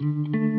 Mm-hmm.